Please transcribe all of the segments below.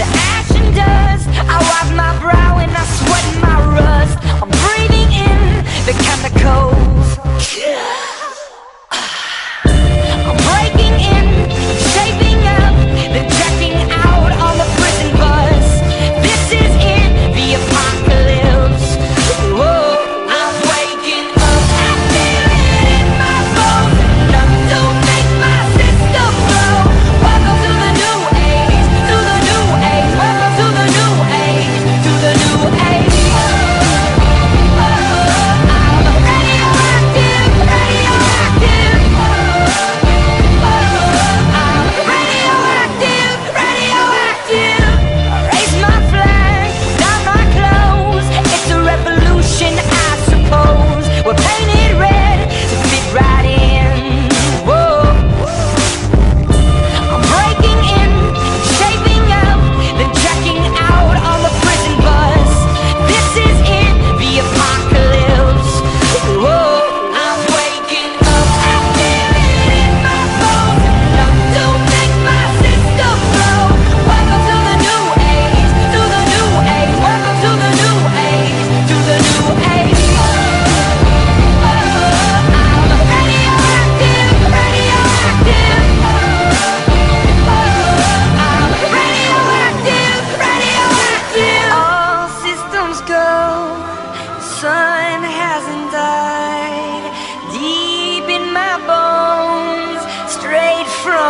Yeah.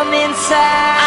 From inside.